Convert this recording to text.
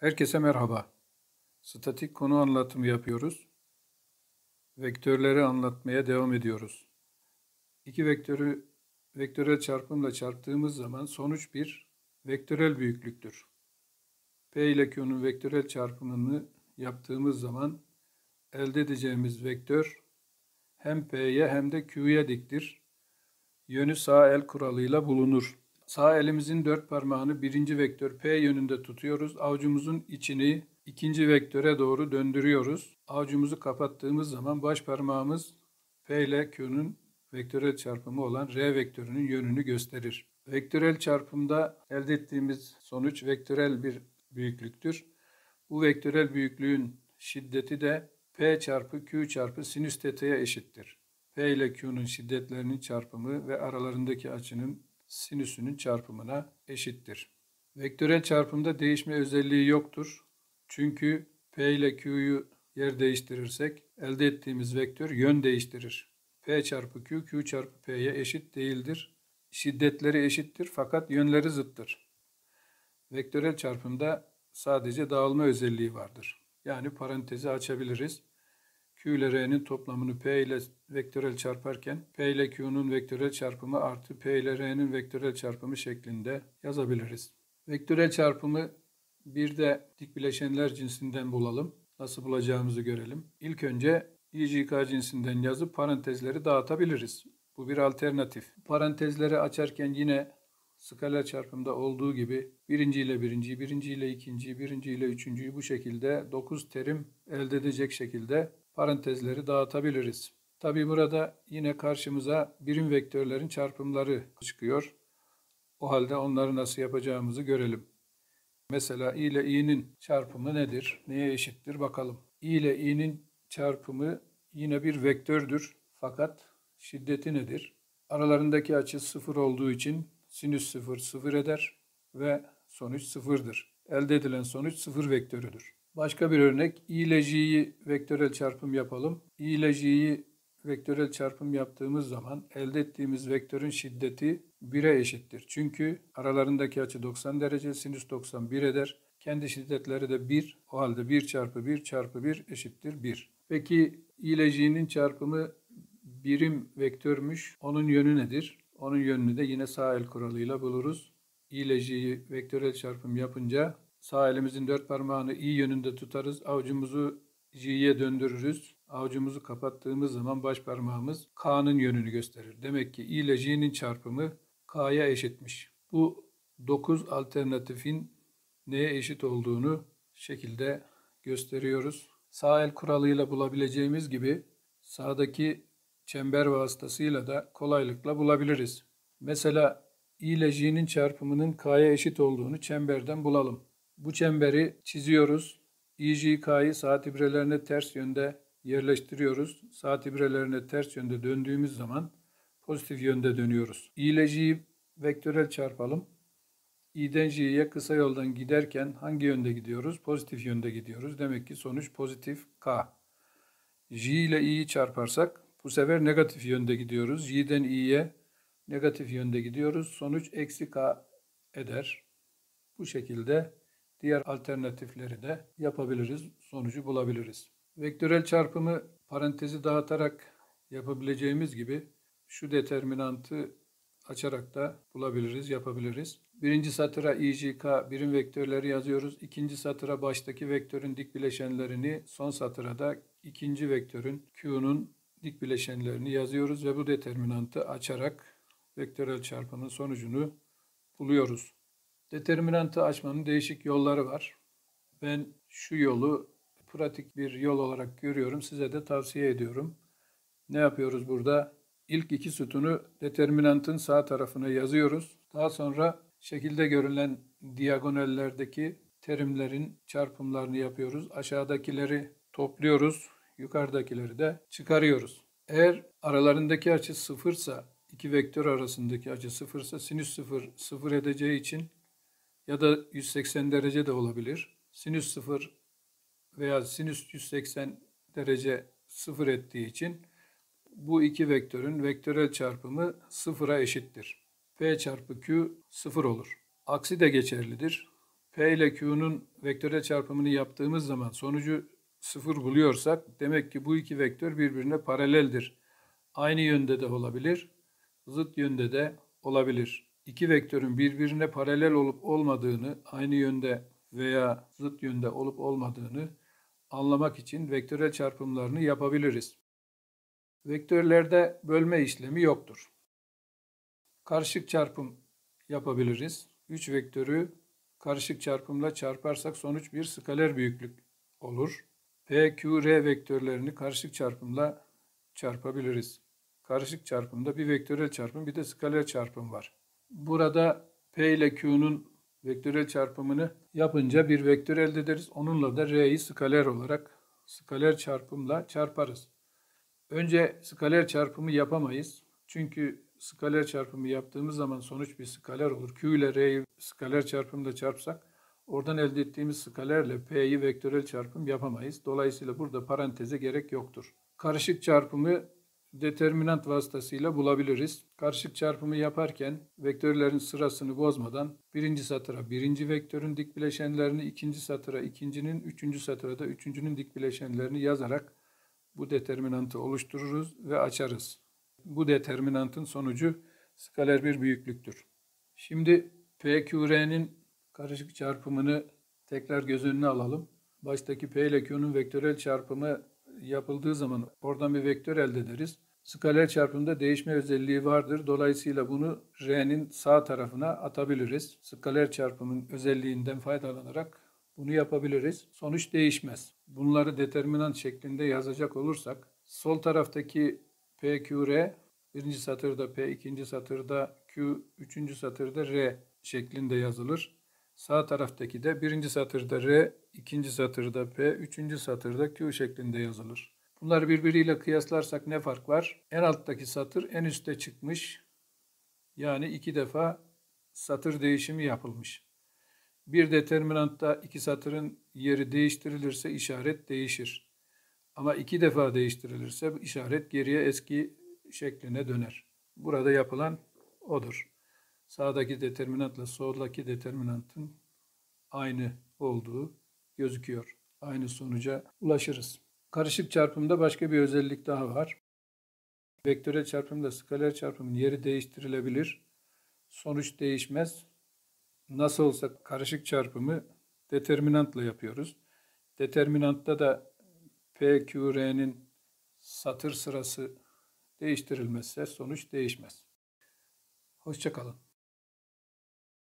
Herkese merhaba. Statik konu anlatımı yapıyoruz. Vektörleri anlatmaya devam ediyoruz. İki vektörü vektörel çarpımla çarptığımız zaman sonuç bir vektörel büyüklüktür. P ile Q'nun vektörel çarpımını yaptığımız zaman elde edeceğimiz vektör hem P'ye hem de Q'ya diktir. Yönü sağ el kuralıyla bulunur. Sağ elimizin dört parmağını birinci vektör P yönünde tutuyoruz. Avucumuzun içini ikinci vektöre doğru döndürüyoruz. Avucumuzu kapattığımız zaman baş parmağımız P ile Q'nun vektörel çarpımı olan R vektörünün yönünü gösterir. Vektörel çarpımda elde ettiğimiz sonuç vektörel bir büyüklüktür. Bu vektörel büyüklüğün şiddeti de P çarpı Q çarpı sinüs teta'ya eşittir. P ile Q'nun şiddetlerinin çarpımı ve aralarındaki açının sinüsünün çarpımına eşittir. Vektörel çarpımda değişme özelliği yoktur. Çünkü P ile Q'yu yer değiştirirsek elde ettiğimiz vektör yön değiştirir. P çarpı Q, Q çarpı P'ye eşit değildir. Şiddetleri eşittir fakat yönleri zıttır. Vektörel çarpımda sadece dağılma özelliği vardır. Yani parantezi açabiliriz. Q ile R'nin toplamını P ile vektörel çarparken P ile Q'nun vektörel çarpımı artı P ile R'nin vektörel çarpımı şeklinde yazabiliriz. Vektörel çarpımı bir de dik bileşenler cinsinden bulalım. Nasıl bulacağımızı görelim. İlk önce IJK cinsinden yazıp parantezleri dağıtabiliriz. Bu bir alternatif. Parantezleri açarken yine skaler çarpımda olduğu gibi birinci ile birinciyi, birinci ile ikinciyi, birinci ile üçüncüyü bu şekilde 9 terim elde edecek şekilde parantezleri dağıtabiliriz. Tabi burada yine karşımıza birim vektörlerin çarpımları çıkıyor. O halde onları nasıl yapacağımızı görelim. Mesela i ile i'nin çarpımı nedir? Neye eşittir bakalım. i ile i'nin çarpımı yine bir vektördür. Fakat şiddeti nedir? Aralarındaki açı sıfır olduğu için sinüs sıfır sıfır eder ve sonuç sıfırdır. Elde edilen sonuç sıfır vektörüdür. Başka bir örnek i ile j'yi vektörel çarpım yapalım. i ile j'yi vektörel çarpım yaptığımız zaman elde ettiğimiz vektörün şiddeti 1'e eşittir. Çünkü aralarındaki açı 90 derece, sinüs 91 eder. Kendi şiddetleri de 1. O halde 1 çarpı 1 çarpı 1 eşittir 1. Peki i ile j'nin çarpımı birim vektörmüş. Onun yönü nedir? Onun yönünü de yine sağ el kuralıyla buluruz. i ile j'yi vektörel çarpım yapınca Sağ elimizin dört parmağını i yönünde tutarız. Avucumuzu j'ye döndürürüz. Avucumuzu kapattığımız zaman baş parmağımız k'nın yönünü gösterir. Demek ki i ile j'nin çarpımı k'ya eşitmiş. Bu 9 alternatifin neye eşit olduğunu şekilde gösteriyoruz. Sağ el kuralıyla bulabileceğimiz gibi sağdaki çember vasıtasıyla da kolaylıkla bulabiliriz. Mesela i ile j'nin çarpımının k'ya eşit olduğunu çemberden bulalım. Bu çemberi çiziyoruz. İJK'yı saat ibrelerine ters yönde yerleştiriyoruz. Saat ibrelerine ters yönde döndüğümüz zaman pozitif yönde dönüyoruz. I ile J'yi vektörel çarpalım. İ'den J'ye kısa yoldan giderken hangi yönde gidiyoruz? Pozitif yönde gidiyoruz. Demek ki sonuç pozitif K. J ile İ'yi çarparsak bu sefer negatif yönde gidiyoruz. J'den İ'ye negatif yönde gidiyoruz. Sonuç eksi K eder. Bu şekilde diğer alternatifleri de yapabiliriz, sonucu bulabiliriz. Vektörel çarpımı parantezi dağıtarak yapabileceğimiz gibi şu determinantı açarak da bulabiliriz, yapabiliriz. Birinci satıra IJK birim vektörleri yazıyoruz. İkinci satıra baştaki vektörün dik bileşenlerini, son satıra da ikinci vektörün Q'nun dik bileşenlerini yazıyoruz ve bu determinantı açarak vektörel çarpımın sonucunu buluyoruz. Determinantı açmanın değişik yolları var. Ben şu yolu pratik bir yol olarak görüyorum. Size de tavsiye ediyorum. Ne yapıyoruz burada? İlk iki sütunu determinantın sağ tarafına yazıyoruz. Daha sonra şekilde görülen diagonallerdeki terimlerin çarpımlarını yapıyoruz. Aşağıdakileri topluyoruz. Yukarıdakileri de çıkarıyoruz. Eğer aralarındaki açı sıfırsa, iki vektör arasındaki açı sıfırsa sinüs sıfır sıfır edeceği için ya da 180 derece de olabilir. Sinüs 0 veya sinüs 180 derece 0 ettiği için bu iki vektörün vektörel çarpımı sıfıra eşittir. P çarpı Q sıfır olur. Aksi de geçerlidir. P ile Q'nun vektörel çarpımını yaptığımız zaman sonucu sıfır buluyorsak demek ki bu iki vektör birbirine paraleldir. Aynı yönde de olabilir, zıt yönde de olabilir. İki vektörün birbirine paralel olup olmadığını, aynı yönde veya zıt yönde olup olmadığını anlamak için vektörel çarpımlarını yapabiliriz. Vektörlerde bölme işlemi yoktur. Karışık çarpım yapabiliriz. 3 vektörü karışık çarpımla çarparsak sonuç bir skaler büyüklük olur. P, Q, R vektörlerini karışık çarpımla çarpabiliriz. Karışık çarpımda bir vektörel çarpım bir de skaler çarpım var. Burada P ile Q'nun vektörel çarpımını yapınca bir vektör elde ederiz. Onunla da R'yi skaler olarak skaler çarpımla çarparız. Önce skaler çarpımı yapamayız. Çünkü skaler çarpımı yaptığımız zaman sonuç bir skaler olur. Q ile R'yi skaler çarpımda çarpsak oradan elde ettiğimiz skalerle P'yi vektörel çarpım yapamayız. Dolayısıyla burada paranteze gerek yoktur. Karışık çarpımı determinant vasıtasıyla bulabiliriz. Karışık çarpımı yaparken vektörlerin sırasını bozmadan birinci satıra birinci vektörün dik bileşenlerini, ikinci satıra ikincinin, üçüncü satıra da üçüncünün dik bileşenlerini yazarak bu determinantı oluştururuz ve açarız. Bu determinantın sonucu skaler bir büyüklüktür. Şimdi PQR'nin karışık çarpımını tekrar göz önüne alalım. Baştaki P ile Q'nun vektörel çarpımı yapıldığı zaman oradan bir vektör elde ederiz. Skaler çarpımda değişme özelliği vardır. Dolayısıyla bunu R'nin sağ tarafına atabiliriz. Skaler çarpımın özelliğinden faydalanarak bunu yapabiliriz. Sonuç değişmez. Bunları determinant şeklinde yazacak olursak sol taraftaki PQR birinci satırda P, ikinci satırda Q, üçüncü satırda R şeklinde yazılır. Sağ taraftaki de birinci satırda R, ikinci satırda P, üçüncü satırda Q şeklinde yazılır. Bunları birbiriyle kıyaslarsak ne fark var? En alttaki satır en üste çıkmış. Yani iki defa satır değişimi yapılmış. Bir determinantta iki satırın yeri değiştirilirse işaret değişir. Ama iki defa değiştirilirse işaret geriye eski şekline döner. Burada yapılan odur. Sağdaki determinantla soldaki determinantın aynı olduğu gözüküyor. Aynı sonuca ulaşırız. Karışık çarpımda başka bir özellik daha var. Vektörel çarpımda skaler çarpımın yeri değiştirilebilir. Sonuç değişmez. Nasıl olsa karışık çarpımı determinantla yapıyoruz. Determinantta da P, Q, R'nin satır sırası değiştirilmezse sonuç değişmez. Hoşçakalın.